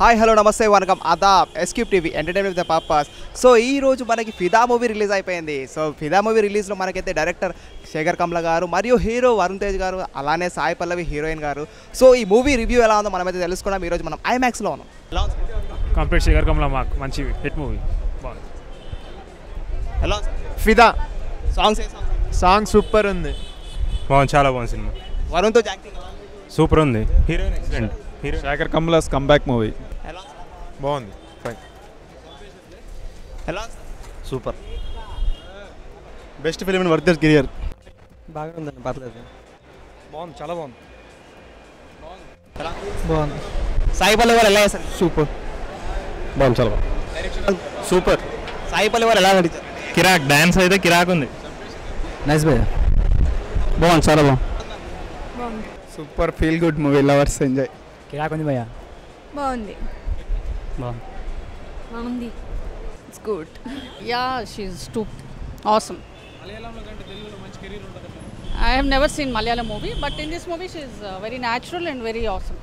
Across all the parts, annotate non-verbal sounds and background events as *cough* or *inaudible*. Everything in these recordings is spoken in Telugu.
హాయ్ హలో నమస్తే వనకం. అదాబ్ S cube TV entertainment with purpose so ఈ రోజు మనకి ఫిదా మూవీ రిలీజ్ అయిపోయింది. సో ఫిదా మూవీ రిలీజ్లో మనకైతే డైరెక్టర్ శేఖర్ కమ్ల గారు మరియు హీరో వరుణ్ తేజ్ గారు అలానే సాయి పల్లవి హీరోయిన్ గారు. సో ఈ మూవీ రివ్యూ ఎలా ఉందో మనమైతే తెలుసుకున్నాం ఈరోజు మనం ఐమాక్స్లో ఉన్నాం. ఎలా కంప్లీట్ శేఖర్ కమలా మాకు మంచి హిట్ మూవీ. ఎలా ఉంది ఫిదా. సాంగ్స్ సాంగ్ సూపర్ ఉంది. బాగుంది చాలా బాగుంది సినిమా. వరుణ్ తేజ్ యాక్టింగ్ ఎలా ఉంది? సూపర్ ఉంది. Heroine excellent heroine Sekhar Kammula's comeback movie? బాగుంది. ఫైన్ ఎలా? Super best film in worth career బాగా ఉందండి పర్లేదు. బాగుంది చాలా బాగుంది. బాగుంది. సాయి పల్లవి గారు ఎలా చేశారు? సూపర్ బాగుంది చాలా బాగుంది. సూపర్ సాయి పల్లవి గారు ఎలా నడిచారు కిరాక్ డాన్స్ అయితే కిరాక్ ఉంది. నైస్ భయ్య బాగుంది చాలా బాగుంది. Super feel good movie lovers enjoy కిరాక్ ఉంది భయ్యా. బాగుంది. Law? Anandi. It's good. *laughs* Yeah, she's too awesome. I have never seen Malayalam movie, but in this movie she uh, very natural and very awesome.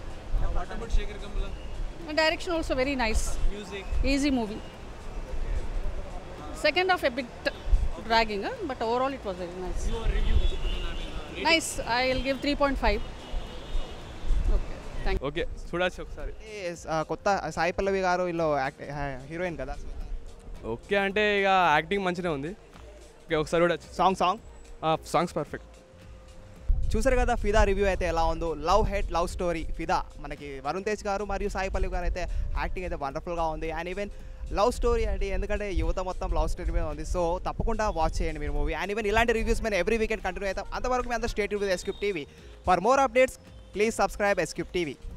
What about Shaker And direction also very nice. Music. Easy movie. Second half a bit dragging, uh, but overall it was very nice. Nice. I'll give 3.5. Okay చూడొచ్చు ఒకసారి. కొత్త సాయి పల్లవి గారు వీళ్ళు హీరోయిన్ కదా. ఓకే అంటే ఇక యాక్టింగ్ మంచిగా ఉంది. ఓకే ఒకసారి చూడొచ్చు సాంగ్ సాంగ్? Songs perfect. చూసారు కదా ఫిదా రివ్యూ అయితే ఎలా ఉందో. లవ్ హెడ్ లవ్ స్టోరీ ఫిదా. మనకి వరుణ్ తేజ్ గారు మరియు సాయి పల్లవి గారు అయితే యాక్టింగ్ అయితే వండర్ఫుల్గా ఉంది. అండ్ ఈవెన్ లవ్ స్టోరీ అండి ఎందుకంటే యువత మొత్తం లవ్ స్టోరీ మీద ఉంది. సో తప్పకుండా వాచ్ చేయండి మీరు మూవీ. అండ్ ఈవెన్ ఇలాంటి రివ్యూస్ మీద ఎవ్రీ వీకెండ్ కంటిన్యూ అవుతాం. అంతవరకు మీ అందరూ stay with S cube TV. For more updates please subscribe S cube TV